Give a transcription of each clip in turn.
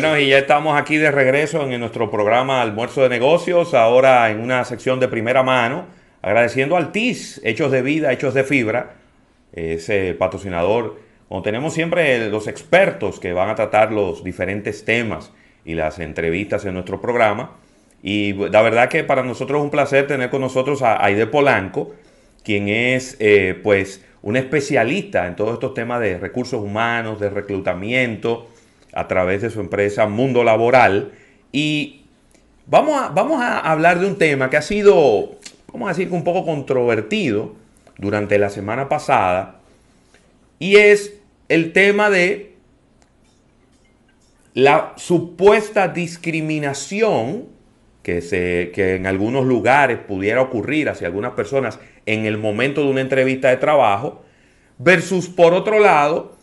Bueno, y ya estamos aquí de regreso en nuestro programa Almuerzo de Negocios, ahora en una sección de primera mano, agradeciendo al TIS, Hechos de Vida, Hechos de Fibra, ese patrocinador, donde tenemos siempre los expertos que van a tratar los diferentes temas y las entrevistas en nuestro programa. Y la verdad que para nosotros es un placer tener con nosotros a Aide Polanco, quien es eh, pues un especialista en todos estos temas de recursos humanos, de reclutamiento, a través de su empresa Mundo Laboral. Y vamos a, vamos a hablar de un tema que ha sido, vamos a decir, un poco controvertido durante la semana pasada, y es el tema de la supuesta discriminación que, se, que en algunos lugares pudiera ocurrir hacia algunas personas en el momento de una entrevista de trabajo, versus por otro lado,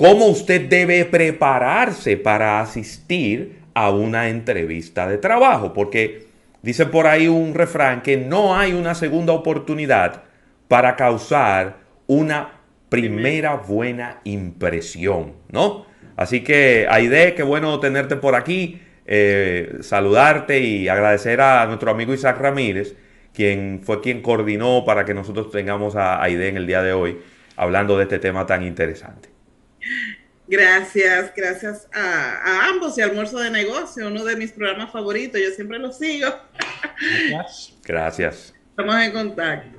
cómo usted debe prepararse para asistir a una entrevista de trabajo, porque dice por ahí un refrán que no hay una segunda oportunidad para causar una primera buena impresión, ¿no? Así que, Aide, qué bueno tenerte por aquí, eh, saludarte y agradecer a nuestro amigo Isaac Ramírez, quien fue quien coordinó para que nosotros tengamos a Aide en el día de hoy hablando de este tema tan interesante. Gracias, gracias a, ambos y Almuerzo de Negocio, uno de mis programas favoritos, yo siempre lo sigo. Gracias. Gracias. Estamos en contacto.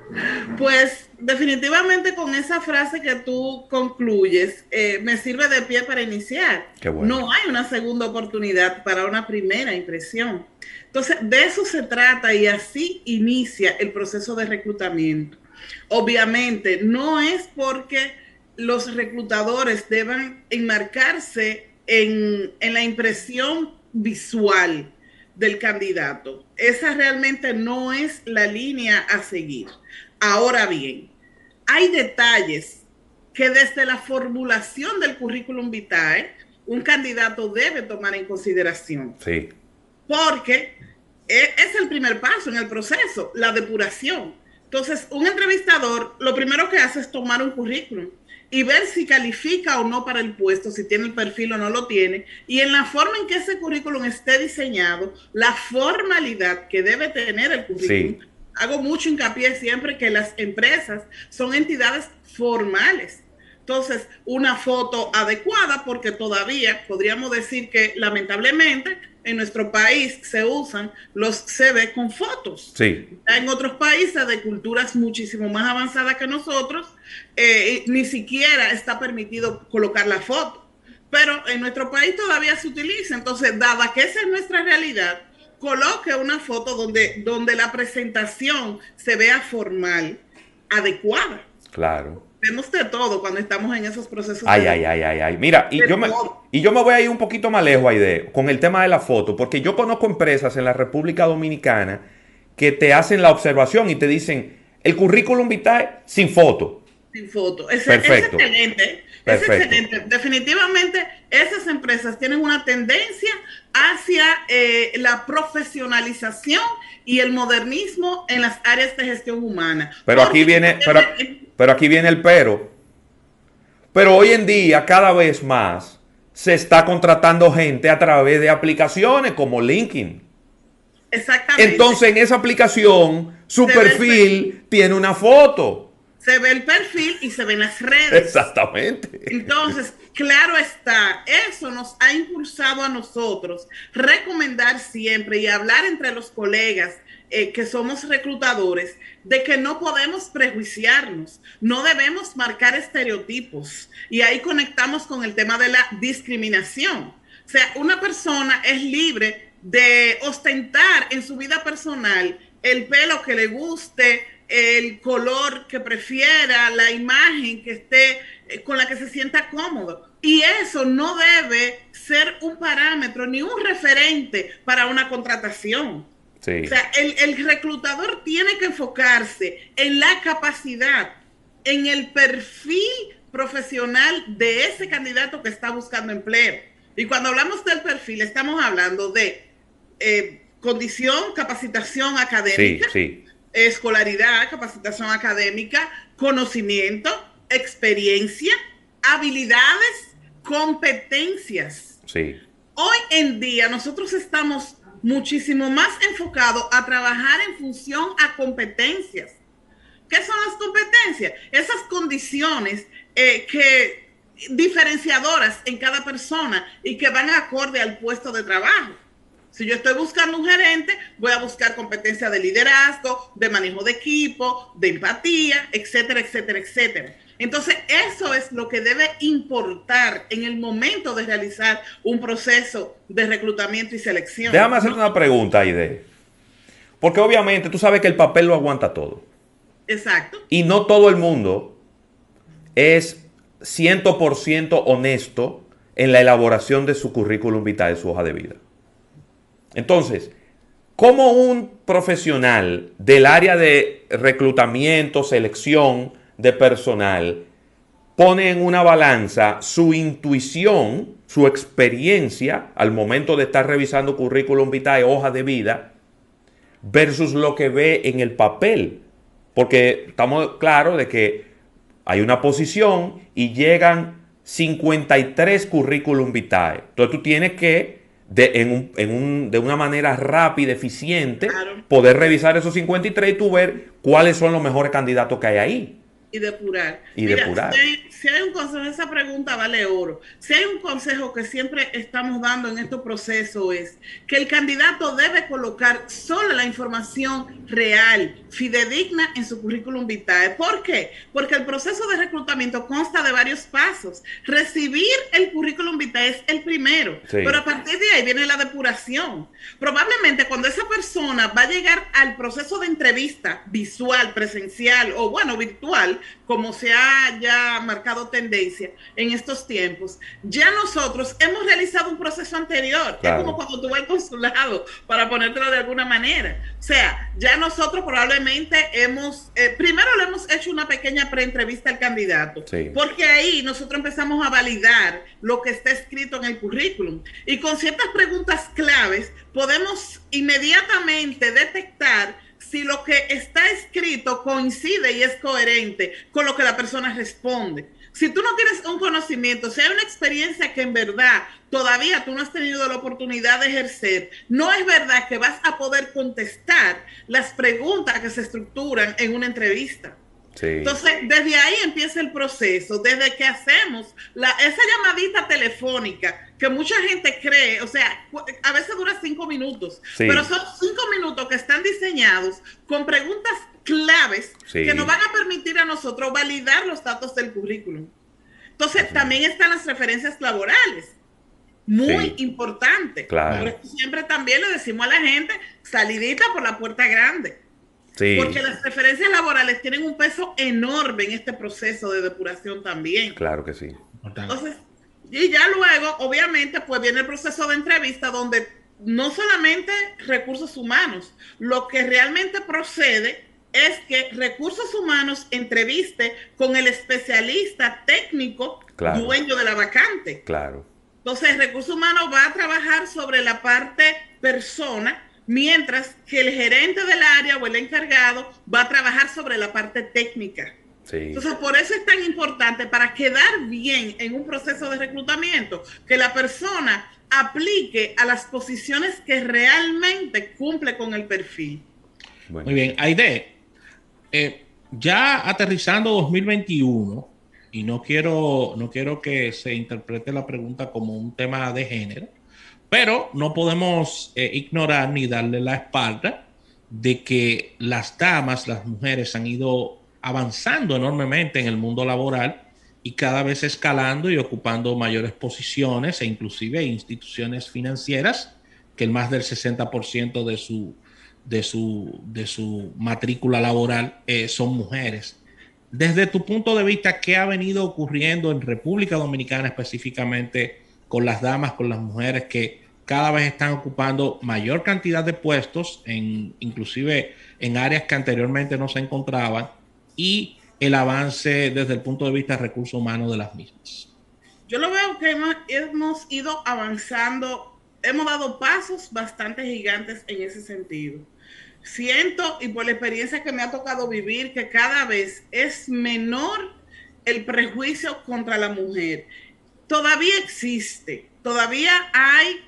Pues definitivamente con esa frase que tú concluyes, eh, me sirve de pie para iniciar. No hay una segunda oportunidad para una primera impresión. Entonces, de eso se trata y así inicia el proceso de reclutamiento. Obviamente, no es porque los reclutadores deban enmarcarse en, en la impresión visual del candidato. Esa realmente no es la línea a seguir. Ahora bien, hay detalles que desde la formulación del currículum vitae un candidato debe tomar en consideración. Sí. Porque e, es el primer paso en el proceso, la depuración. Entonces, un entrevistador lo primero que hace es tomar un currículum y ver si califica o no para el puesto, si tiene el perfil o no lo tiene, y en la forma en que ese currículum esté diseñado, la formalidad que debe tener el currículum. Hago mucho hincapié siempre que las empresas son entidades formales. Entonces, una foto adecuada, porque todavía podríamos decir que lamentablemente en nuestro país se usan los CV con fotos. Sí. En otros países de culturas muchísimo más avanzadas que nosotros, eh, ni siquiera está permitido colocar la foto. Pero en nuestro país todavía se utiliza. Entonces, dada que esa es nuestra realidad, coloque una foto donde, donde la presentación se vea formal, adecuada. Claro vemos de todo cuando estamos en esos procesos. Ay, ay, ay, ay, ay. Mira, y yo, me, y yo me voy a ir un poquito más lejos ahí de, con el tema de la foto, porque yo conozco empresas en la República Dominicana que te hacen la observación y te dicen el currículum vitae sin foto. Sin foto. Es, Perfecto. es excelente. Es excelente. Definitivamente esas empresas tienen una tendencia hacia eh, la profesionalización y el modernismo en las áreas de gestión humana. Pero aquí viene, pero, pero aquí viene el pero. Pero hoy en día, cada vez más, se está contratando gente a través de aplicaciones como LinkedIn. Exactamente. Entonces, en esa aplicación, su perfil tiene una foto se ve el perfil y se ven las redes. Exactamente. Entonces, claro está, eso nos ha impulsado a nosotros recomendar siempre y hablar entre los colegas eh, que somos reclutadores de que no podemos prejuiciarnos, no debemos marcar estereotipos. Y ahí conectamos con el tema de la discriminación. O sea, una persona es libre de ostentar en su vida personal el pelo que le guste, el color que prefiera, la imagen que esté eh, con la que se sienta cómodo. Y eso no debe ser un parámetro ni un referente para una contratación. O sea, el, el reclutador tiene que enfocarse en la capacidad, en el perfil profesional de ese candidato que está buscando empleo. Y cuando hablamos del perfil, estamos hablando de eh, condición, capacitación académica, sí, sí escolaridad, capacitación académica, conocimiento, experiencia, habilidades, competencias. Sí. hoy en día nosotros estamos muchísimo más enfocados a trabajar en función a competencias. ¿Qué son las competencias? Esas condiciones eh, que diferenciadoras en cada persona y que van acorde al puesto de trabajo. Si yo estoy buscando un gerente, voy a buscar competencia de liderazgo, de manejo de equipo, de empatía, etcétera, etcétera, etcétera. Entonces, eso es lo que debe importar en el momento de realizar un proceso de reclutamiento y selección. Déjame hacer una pregunta, Aide. Porque obviamente tú sabes que el papel lo aguanta todo. Exacto. Y no todo el mundo es 100% honesto en la elaboración de su currículum vitae, de su hoja de vida. Entonces, ¿cómo un profesional del área de reclutamiento, selección de personal pone en una balanza su intuición, su experiencia al momento de estar revisando currículum vitae, hoja de vida, versus lo que ve en el papel? Porque estamos claros de que hay una posición y llegan 53 currículum vitae. Entonces tú tienes que, de, en de una manera rápida, eficiente, poder revisar esos 53 y tú ver cuáles son los mejores candidatos que hay ahí. Y depurar. Y depurar si hay un consejo, esa pregunta vale oro. Si hay un consejo que siempre estamos dando en estos procesos es que el candidato debe colocar solo la información real, fidedigna en su currículum vitae. ¿Por qué? Porque el proceso de reclutamiento consta de varios pasos. Recibir el currículum vitae es el primero, pero a partir de ahí viene la depuración. Probablemente cuando esa persona va a llegar al proceso de entrevista visual, presencial o bueno, virtual, como se ha ya marcado tendencia en estos tiempos, ya nosotros hemos realizado un proceso anterior. Es como cuando tú vas al consulado, para ponértelo de alguna manera. O sea, ya nosotros probablemente hemos, eh, primero le hemos hecho una pequeña preentrevista al candidato, porque ahí nosotros empezamos a validar lo que está escrito en el currículum. Y con ciertas preguntas claves podemos inmediatamente detectar si lo que está escrito coincide y es coherente con lo que la persona responde. Si tú no tienes un conocimiento, si hay una experiencia que en verdad todavía tú no has tenido la oportunidad de ejercer, no es verdad que vas a poder contestar las preguntas que se estructuran en una entrevista. Entonces, desde ahí empieza el proceso, desde que hacemos la, esa llamadita telefónica que mucha gente cree, o sea, a veces dura cinco minutos, pero son cinco minutos que están diseñados con preguntas claves que nos van a permitir a nosotros validar los datos del currículum. Entonces, también están las referencias laborales, muy importante. Claro. siempre también le decimos a la gente, salidita por la puerta grande. Porque las referencias laborales tienen un peso enorme en este proceso de depuración también. Claro que sí. Entonces, y ya luego, obviamente, pues viene el proceso de entrevista donde no solamente recursos humanos, lo que realmente procede es que recursos humanos entreviste con el especialista técnico dueño de la vacante. Claro. Entonces, recursos humanos va a trabajar sobre la parte persona mientras que el gerente del área o el encargado va a trabajar sobre la parte técnica. Entonces, por eso es tan importante para quedar bien en un proceso de reclutamiento, que la persona aplique a las posiciones que realmente cumple con el perfil. Muy bien, Aide, eh, ya aterrizando 2021, y no quiero, no quiero que se interprete la pregunta como un tema de género, pero no podemos eh, ignorar ni darle la espalda de que las damas, las mujeres han ido avanzando enormemente en el mundo laboral y cada vez escalando y ocupando mayores posiciones e inclusive instituciones financieras que el más del 60% de su, de, su, de su matrícula laboral eh, son mujeres. Desde tu punto de vista, ¿qué ha venido ocurriendo en República Dominicana específicamente con las damas, con las mujeres que cada vez están ocupando mayor cantidad de puestos, en, inclusive en áreas que anteriormente no se encontraban, y el avance desde el punto de vista de recursos humanos de las mismas. Yo lo veo que hemos, ido avanzando, hemos dado pasos bastante gigantes en ese sentido. Siento, y por la experiencia que me ha tocado vivir, que cada vez es menor el prejuicio contra la mujer. Todavía existe, todavía hay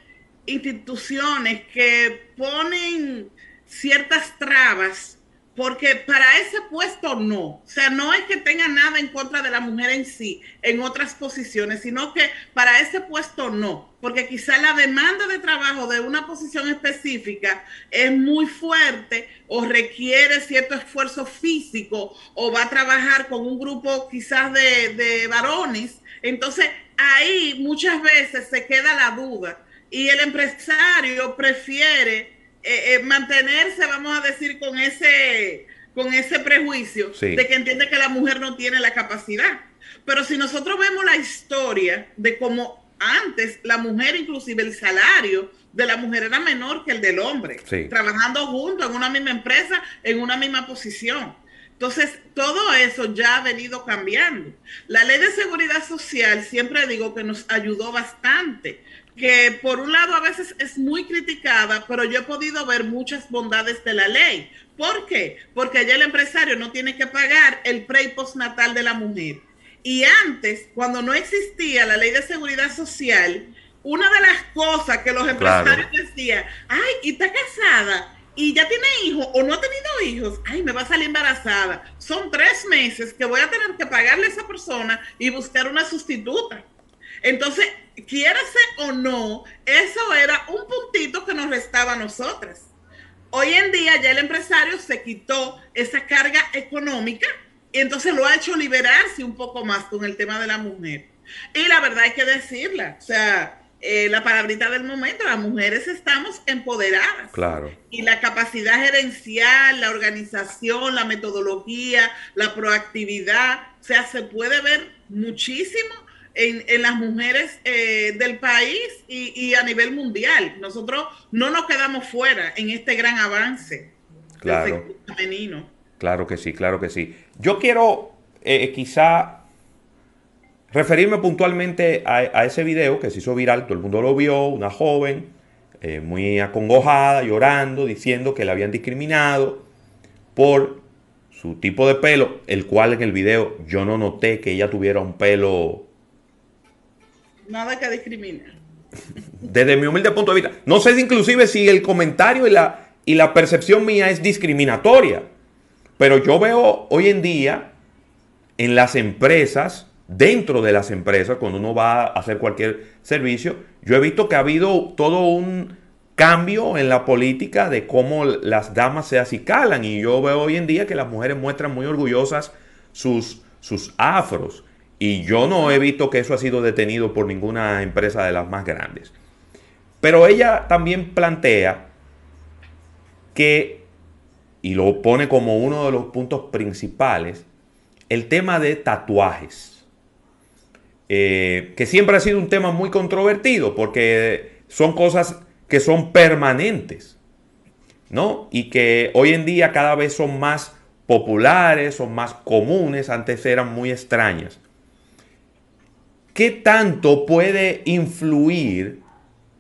instituciones que ponen ciertas trabas porque para ese puesto no, o sea, no es que tenga nada en contra de la mujer en sí, en otras posiciones, sino que para ese puesto no, porque quizá la demanda de trabajo de una posición específica es muy fuerte o requiere cierto esfuerzo físico o va a trabajar con un grupo quizás de, de varones, entonces ahí muchas veces se queda la duda y el empresario prefiere eh, eh, mantenerse, vamos a decir, con ese, con ese prejuicio de que entiende que la mujer no tiene la capacidad. Pero si nosotros vemos la historia de cómo antes la mujer, inclusive el salario de la mujer era menor que el del hombre, trabajando juntos en una misma empresa, en una misma posición. Entonces, todo eso ya ha venido cambiando. La ley de seguridad social, siempre digo que nos ayudó bastante, que por un lado a veces es muy criticada, pero yo he podido ver muchas bondades de la ley. ¿Por qué? Porque ya el empresario no tiene que pagar el pre y postnatal de la mujer. Y antes, cuando no existía la ley de seguridad social, una de las cosas que los empresarios decían, ay, y está casada, y ya tiene hijos o no ha tenido hijos, ay, me va a salir embarazada. Son tres meses que voy a tener que pagarle a esa persona y buscar una sustituta. Entonces, quiérase o no, eso era un puntito que nos restaba a nosotras. Hoy en día ya el empresario se quitó esa carga económica y entonces lo ha hecho liberarse un poco más con el tema de la mujer. Y la verdad hay que decirla, o sea, eh, la palabrita del momento, las mujeres estamos empoderadas. Claro. Y la capacidad gerencial, la organización, la metodología, la proactividad, o sea, se puede ver muchísimo en, las mujeres eh, del país y, a nivel mundial. Nosotros no nos quedamos fuera en este gran avance claro. femenino. Claro que sí, claro que sí. Yo quiero eh, quizá referirme puntualmente a, ese video que se hizo viral, todo el mundo lo vio, una joven eh, muy acongojada, llorando, diciendo que la habían discriminado por su tipo de pelo, el cual en el video yo no noté que ella tuviera un pelo Nada que discrimina. Desde mi humilde punto de vista. No sé inclusive si el comentario y la, y la percepción mía es discriminatoria. Pero yo veo hoy en día en las empresas, dentro de las empresas, cuando uno va a hacer cualquier servicio, yo he visto que ha habido todo un cambio en la política de cómo las damas se acicalan. Y yo veo hoy en día que las mujeres muestran muy orgullosas sus, sus afros. Y yo no he visto que eso ha sido detenido por ninguna empresa de las más grandes. Pero ella también plantea que, y lo pone como uno de los puntos principales, el tema de tatuajes. Eh, que siempre ha sido un tema muy controvertido porque son cosas que son permanentes, ¿no? Y que hoy en día cada vez son más populares, son más comunes, antes eran muy extrañas. ¿Qué tanto puede influir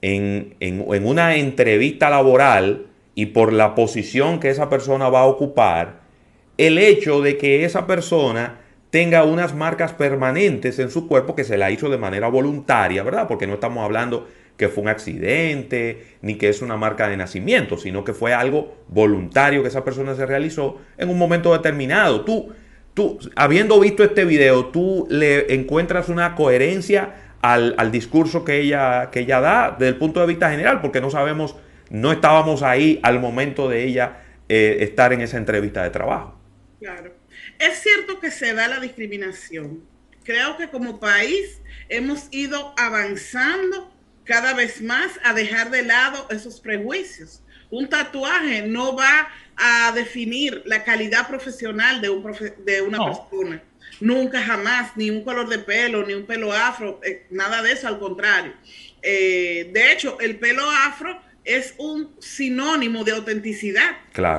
en, una entrevista laboral y por la posición que esa persona va a ocupar el hecho de que esa persona tenga unas marcas permanentes en su cuerpo que se la hizo de manera voluntaria, ¿verdad? Porque no estamos hablando que fue un accidente, ni que es una marca de nacimiento, sino que fue algo voluntario que esa persona se realizó en un momento determinado. Tú, tú, habiendo visto este video, tú le encuentras una coherencia al, discurso que ella, que ella da desde el punto de vista general, porque no sabemos, no estábamos ahí al momento de ella eh, estar en esa entrevista de trabajo. Claro. Es cierto que se da la discriminación. Creo que como país hemos ido avanzando cada vez más a dejar de lado esos prejuicios. Un tatuaje no va a definir la calidad profesional de, un de una persona. Nunca, jamás, ni un color de pelo, ni un pelo afro, eh, nada de eso, al contrario. Eh, de hecho, el pelo afro es un sinónimo de autenticidad,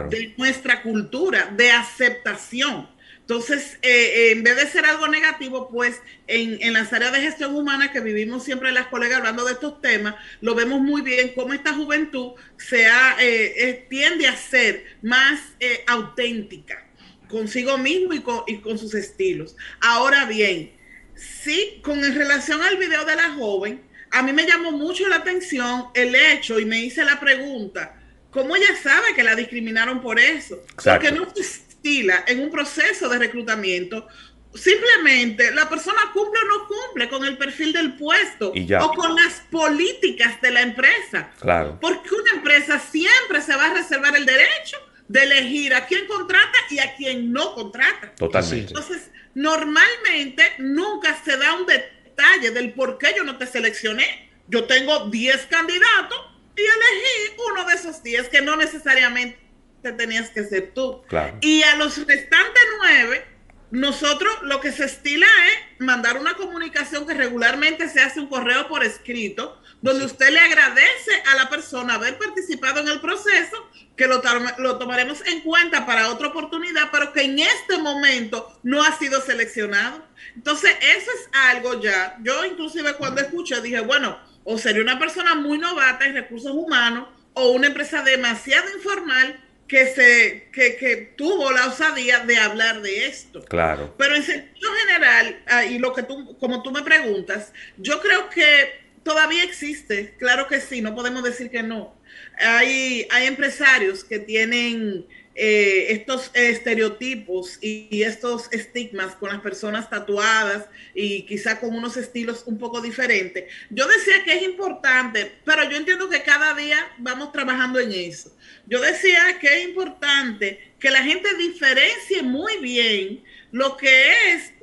de nuestra cultura, de aceptación. Entonces, eh, eh, en vez de ser algo negativo, pues en, en, las áreas de gestión humana que vivimos siempre las colegas hablando de estos temas, lo vemos muy bien cómo esta juventud se eh, tiende a ser más auténtica consigo mismo y con, y con, sus estilos. Ahora bien, sí, con relación al video de la joven, a mí me llamó mucho la atención el hecho y me hice la pregunta, ¿cómo ella sabe que la discriminaron por eso? Porque no en un proceso de reclutamiento simplemente la persona cumple o no cumple con el perfil del puesto o con las políticas de la empresa. Claro. Porque una empresa siempre se va a reservar el derecho de elegir a quién contrata y a quién no contrata. Totalmente. Entonces, normalmente nunca se da un detalle del por qué yo no te seleccioné. Yo tengo 10 candidatos y elegí uno de esos 10 que no necesariamente tenías que ser tú. Claro. Y a los restantes 9 nosotros lo que se estila es mandar una comunicación que regularmente se hace un correo por escrito, donde usted le agradece a la persona haber participado en el proceso, que lo, lo, tomaremos en cuenta para otra oportunidad, pero que en este momento no ha sido seleccionado. Entonces, eso es algo ya. Yo inclusive cuando escuché dije, bueno, o sería una persona muy novata en recursos humanos o una empresa demasiado informal que se que, que, tuvo la osadía de hablar de esto. Claro. Pero en sentido general, ah, y lo que tú, como tú me preguntas, yo creo que todavía existe, claro que sí, no podemos decir que no. Hay, hay empresarios que tienen eh, estos estereotipos y, estos estigmas con las personas tatuadas y quizá con unos estilos un poco diferentes. Yo decía que es importante, pero yo entiendo que cada día vamos trabajando en eso. Yo decía que es importante que la gente diferencie muy bien lo que es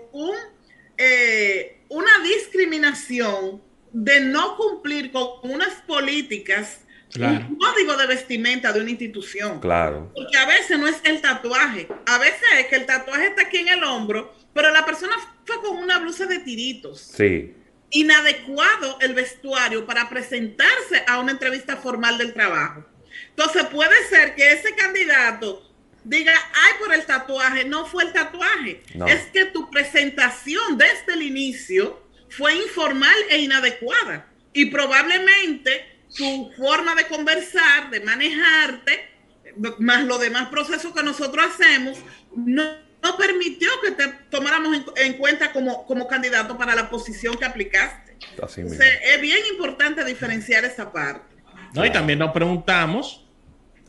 eh, una discriminación de no cumplir con unas políticas un código de vestimenta de una institución. Claro. Porque a veces no es el tatuaje. A veces es que el tatuaje está aquí en el hombro, pero la persona fue con una blusa de tiritos. Sí. Inadecuado el vestuario para presentarse a una entrevista formal del trabajo. Entonces puede ser que ese candidato diga, ay, por el tatuaje, no fue el tatuaje. Es que tu presentación desde el inicio fue informal e inadecuada. Y probablemente tu forma de conversar, de manejarte, más los demás procesos que nosotros hacemos, no, no permitió que te tomáramos en, cuenta como, como, candidato para la posición que aplicaste. es bien importante diferenciar esa parte. No, y también nos preguntamos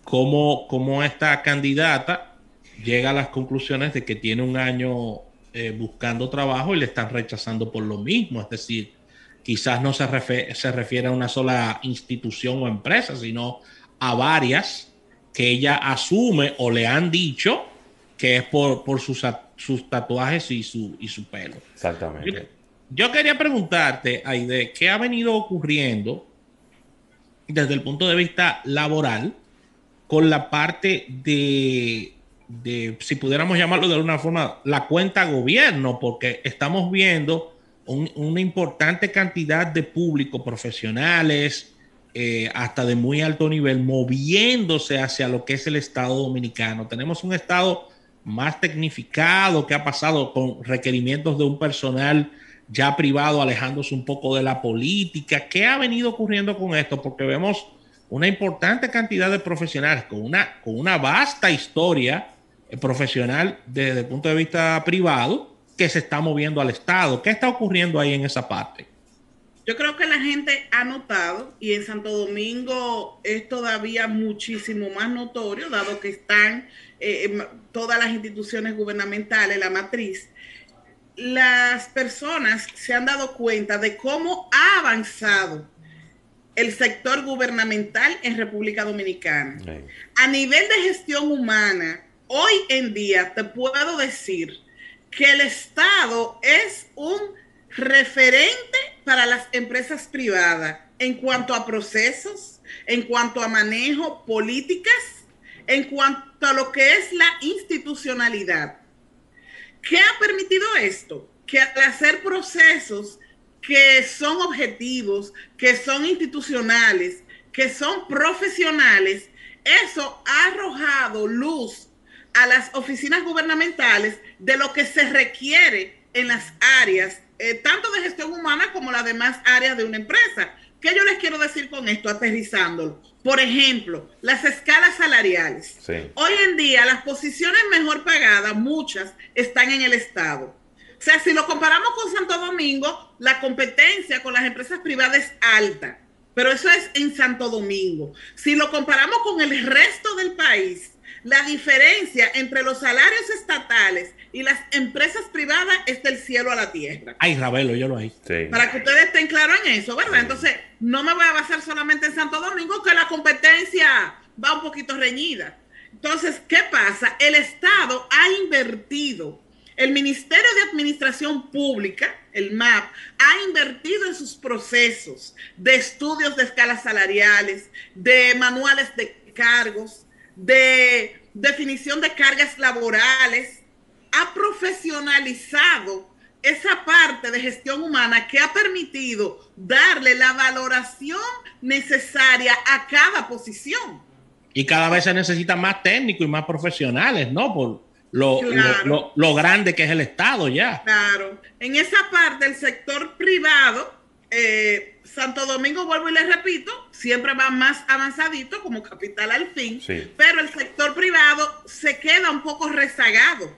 cómo, cómo esta candidata llega a las conclusiones de que tiene un año eh, buscando trabajo y le están rechazando por lo mismo. Es decir, quizás no se, se refiere a una sola institución o empresa, sino a varias que ella asume o le han dicho que es por, por sus, sus, tatuajes y su, y su pelo. Exactamente. Yo, quería preguntarte, Aide, ¿qué ha venido ocurriendo desde el punto de vista laboral con la parte de, de, si pudiéramos llamarlo de alguna forma, la cuenta gobierno? Porque estamos viendo una importante cantidad de público, profesionales, eh, hasta de muy alto nivel, moviéndose hacia lo que es el Estado dominicano. Tenemos un Estado más tecnificado que ha pasado con requerimientos de un personal ya privado, alejándose un poco de la política. ¿Qué ha venido ocurriendo con esto? Porque vemos una importante cantidad de profesionales con una, con una vasta historia eh, profesional desde el punto de vista privado que se está moviendo al Estado. ¿Qué está ocurriendo ahí en esa parte? Yo creo que la gente ha notado, y en Santo Domingo es todavía muchísimo más notorio, dado que están eh, todas las instituciones gubernamentales, la matriz, las personas se han dado cuenta de cómo ha avanzado el sector gubernamental en República Dominicana. A nivel de gestión humana, hoy en día te puedo decir que el Estado es un referente para las empresas privadas en cuanto a procesos, en cuanto a manejo, políticas, en cuanto a lo que es la institucionalidad. ¿Qué ha permitido esto? Que al hacer procesos que son objetivos, que son institucionales, que son profesionales, eso ha arrojado luz a las oficinas gubernamentales de lo que se requiere en las áreas, eh, tanto de gestión humana como las demás áreas de una empresa. ¿Qué yo les quiero decir con esto, aterrizándolo? Por ejemplo, las escalas salariales. Hoy en día las posiciones mejor pagadas, muchas, están en el Estado. sea, si lo comparamos con Santo Domingo, la competencia con las empresas privadas es alta, pero eso es en Santo Domingo. Si lo comparamos con el resto del país, la diferencia entre los salarios estatales y las empresas privadas es del cielo a la tierra. Ay, Ravelo, yo lo hay. Para que ustedes estén claros en eso, ¿verdad? Entonces, no me voy a basar solamente en Santo Domingo, que la competencia va un poquito reñida. Entonces, ¿qué pasa? El Estado ha invertido, el Ministerio de Administración Pública, el MAP, ha invertido en sus procesos de estudios de escalas salariales, de manuales de cargos, de definición de cargas laborales, ha profesionalizado esa parte de gestión humana que ha permitido darle la valoración necesaria a cada posición. Y cada vez se necesitan más técnicos y más profesionales, ¿no? Lo, lo, grande que es el Estado ya. Claro. En esa parte, el sector privado, eh, Santo Domingo, vuelvo y les repito, siempre va más avanzadito como capital al fin, pero el sector privado se queda un poco rezagado.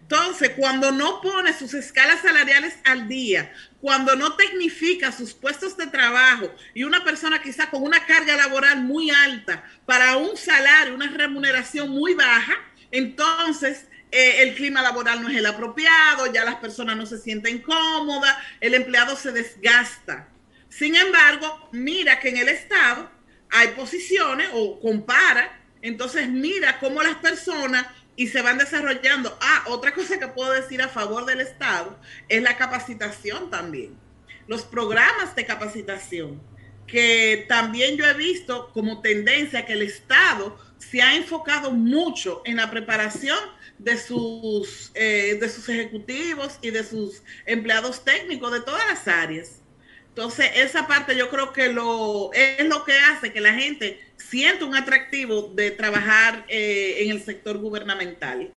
Entonces, cuando no pone sus escalas salariales al día, cuando no tecnifica sus puestos de trabajo y una persona quizá con una carga laboral muy alta para un salario, una remuneración muy baja, entonces eh, el clima laboral no es el apropiado, ya las personas no se sienten cómodas, el empleado se desgasta. Sin embargo, mira que en el Estado hay posiciones o compara, entonces mira cómo las personas y se van desarrollando. Ah, otra cosa que puedo decir a favor del Estado es la capacitación también. Los programas de capacitación, que también yo he visto como tendencia que el Estado se ha enfocado mucho en la preparación de sus, eh, de sus ejecutivos y de sus empleados técnicos de todas las áreas. Entonces, esa parte yo creo que lo, es lo que hace que la gente sienta un atractivo de trabajar eh, en el sector gubernamental.